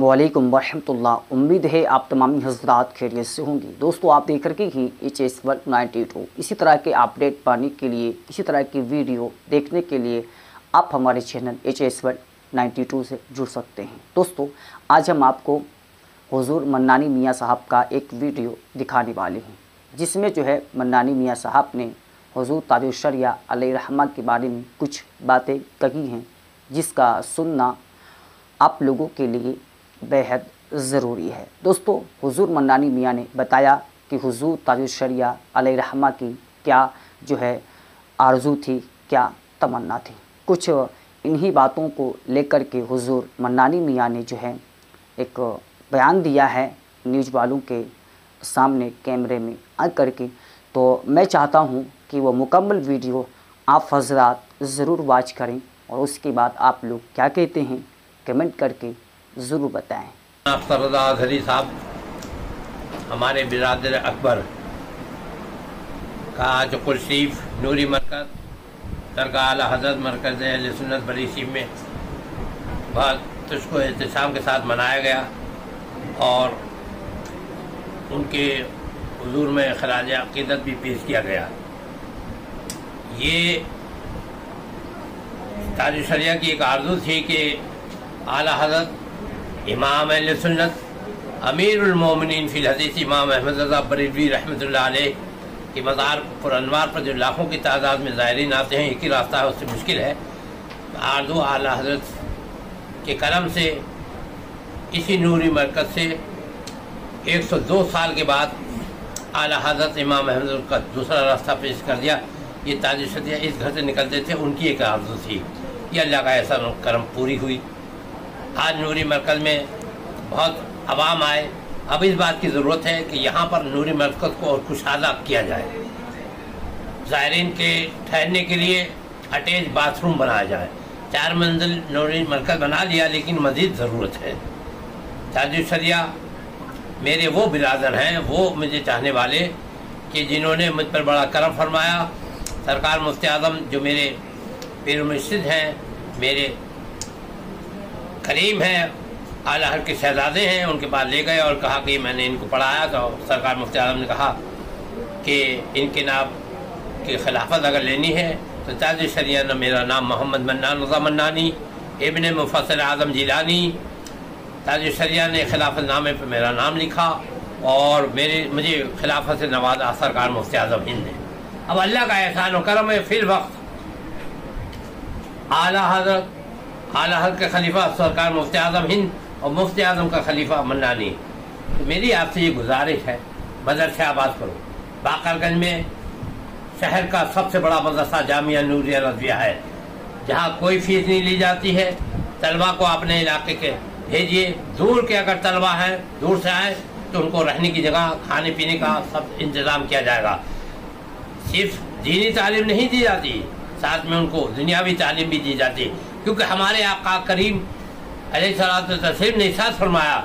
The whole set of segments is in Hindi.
वालेकुम वरहमतुल्लाह। उम्मीद है आप तमामी हजरात खैरियत से होंगी। दोस्तों, आप देख रहे ही H S work ninety two. इसी तरह के अपडेट पाने के लिए, इसी तरह की वीडियो देखने के लिए आप हमारे channel H S work ninety two से जुड़ सकते हैं। दोस्तों, आज हम आपको हुजूर मन्नानी मियाँ साहब का एक वीडियो दिखाने वाले हैं, जिसमें जो है मन्नानी मियाँ साहब ने हुजूर ताजुशरिया रहमा के बारे में कुछ बातें कही हैं, जिसका सुनना आप लोगों के लिए बेहद ज़रूरी है। दोस्तों, हुजूर मन्नानी मियाँ ने बताया कि हुजूर ताजुशरिया रहमा की क्या जो है आरज़ू थी, क्या तमन्ना थी। कुछ इन्हीं बातों को लेकर के हुजूर मन्नानी मियाँ ने जो है एक बयान दिया है न्यूज़ वालों के सामने कैमरे में आ करके तो मैं चाहता हूँ कि वो मुकम्मल वीडियो आप हजरात ज़रूर वाच करें और उसके बाद आप लोग क्या कहते हैं? कमेंट करके ज़रूर बताएँ। अख्तरदारी साहब, हमारे बिरादर अकबर का आज कुलशीफ नूरी मरकज़ सरकार आला हज़रत मरकज़ सुन्नत बड़ी सीम में, बहुत उसको एहतसाम के साथ मनाया गया और उनके हजूर में खराज अकीदत भी पेश किया गया। ये ताज शरिया की एक आर्जू थी कि आला हज़रत इमाम सुन्नत अमीरमिन फ़िल हदीस इमाम अहमद रज़ा बरेलवी रहमत के मज़ार पुरनवार पर जो लाखों की तादाद में ज़ायरीन आते हैं एक ही रास्ता है उससे मुश्किल है आरज़ू आला हज़रत के कलम से इसी नूरी मरकज़ से 102 साल के बाद आला हज़रत इमाम अहमद का दूसरा रास्ता पेश कर दिया ये ताज इस घर से निकलते थे उनकी एक आरज़ू थी ये अल्लाह का ऐसा करम पूरी हुई आज नूरी मरकज़ में बहुत आवाम आए। अब इस बात की ज़रूरत है कि यहाँ पर नूरी मरकज़ को और कुशादा किया जाए। ज़ायरीन के ठहरने के लिए अटैच बाथरूम बनाया जाए। चार मंजिल नूरी मरकज़ बना लिया, लेकिन मज़ीद ज़रूरत है। ताजुशरिया मेरे वो बिरादर हैं, वो मुझे चाहने वाले कि जिन्होंने मुझ पर बड़ा करम फरमाया। सरकार मुफ्ती आज़म, जो मेरे पीर हैं, मेरे करीम हैं, आला हर के शहजादे हैं, उनके पास ले गए और कहा कि मैंने इनको पढ़ाया तो सरकार मुफ्ती आज़म ने कहा कि इनके नाम की खिलाफत अगर लेनी है तो ताज शरिया ने मेरा नाम मोहम्मद मन्नान, रजा मन्नानी, इबन मुफसल आज़म जिलानी ताज शरिया ने खिलाफत नामे पर मेरा नाम लिखा और मेरे, मुझे खिलाफत से नवाजा सरकार मुफ्ती आज़म हिंद ने। अब अल्लाह का एहसान करम है, फिर वक्त। आला हज़रत आला हल का खलीफा सरकार मुफ्ती आज़म हिंद और मुफ्ती आज़म का खलीफा मन्नानी। तो मेरी आपसे ये गुजारिश है मदरसे आबाद करो। बाकरगंज में शहर का सबसे बड़ा मदरसा जामिया नूरिया रजिया है। जहाँ कोई फ़ीस नहीं ली जाती है, तलबा को अपने इलाके के भेजिए। दूर के अगर तलबा हैं, दूर से आए तो उनको रहने की जगह, खाने पीने का सब इंतज़ाम किया जाएगा। सिर्फ़ दीनी तालीम नहीं दी जाती, साथ में उनको दुनियावी तालीम भी दी जाती। क्योंकि हमारे आका करीम तस्लीम ने साथ फरमाया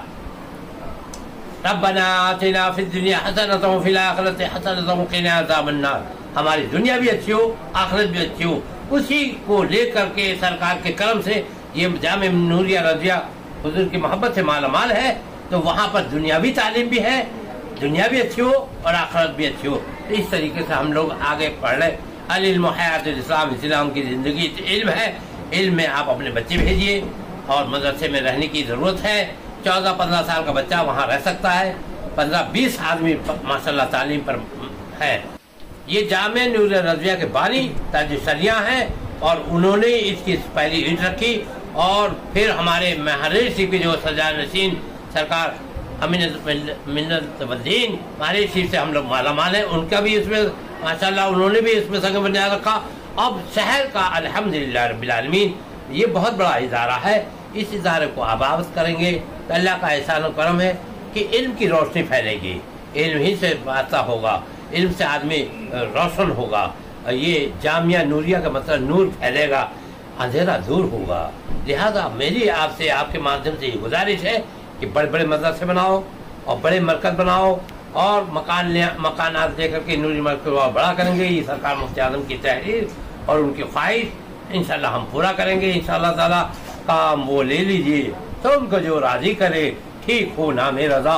हमारी दुनिया भी अच्छी हो, आखिरत भी अच्छी हो। उसी को लेकर के सरकार के कर्म से ये जाम नूरिया रजिया हजूर की मोहब्बत से माला माल है तो वहाँ पर दुनियावी तालीम भी है, दुनिया भी अच्छी हो और आखिरत भी अच्छी हो। तो इस तरीके से हम लोग आगे पढ़ रहे अलहयात इस्लाम इस्लाम की ज़िंदगी इल्म है। इल्म में आप अपने बच्चे भेजिए और मदरसे में रहने की ज़रूरत है। चौदह, पंद्रह साल का बच्चा वहाँ रह सकता है। पंद्रह, बीस आदमी माशाल्लाह तालीम पर है। ये जाम नूर रजिया के बानी ताजसरियाँ हैं और उन्होंने इसकी पहली ईट रखी और फिर हमारे महरेश की जो सजा नशीन सरकार अमीन मारे चीज़ से हम लोग माला माल हैं उनका भी इसमें, माशाल्लाह उन्होंने भी इसमें संग बना रखा। अब शहर का अल्हम्दुलिल्लाह रबालमीन ये बहुत बड़ा इदारा है। इस इदारे को आबाद करेंगे। तो अल्लाह का एहसान करम है कि इल्म की रोशनी फैलेगी। इल्म ही से वास्ता होगा। इल्म से आदमी रोशन होगा। ये जामिया नूरिया का मतलब नूर फैलेगा, अंधेरा दूर होगा। लिहाजा मेरी आपसे, आपके माध्यम से ये गुजारिश है कि बड़े बड़े मदरसे बनाओ और बड़े मरकज बनाओ और मकान ले मकान लेकर के नूरी मरकज बड़ा करेंगे। ये सरकार मुफ्ती आज़म की तहरीर और उनकी ख्वाहिश इन हम पूरा करेंगे इन ताला। काम वो ले लीजिए तो उनको जो राज़ी करे, ठीक हो नाम रजा।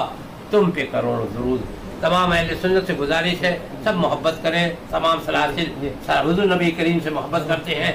तुम पे करोड़ ज़रूर तमाम अहल सुन्नत से गुजारिश है, सब मोहब्बत करें, तमाम सलासिल नबी करीम से मोहब्बत करते हैं।